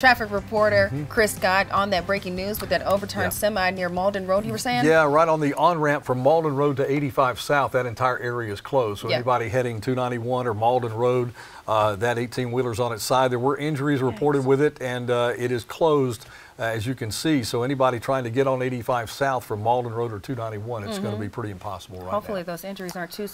Traffic reporter mm-hmm. Chris Scott on that breaking news with that overturned Yeah. semi near Mauldin Road, you were saying? Yeah, right on the on-ramp from Mauldin Road to 85 South, that entire area is closed. So Yeah. anybody heading 291 or Mauldin Road, uh, that 18-wheeler's on its side. There were injuries reported with it, and uh, it is closed, uh, as you can see. So anybody trying to get on 85 South from Mauldin Road or 291, it's going to mm-hmm. be pretty impossible right Hopefully now. those injuries aren't too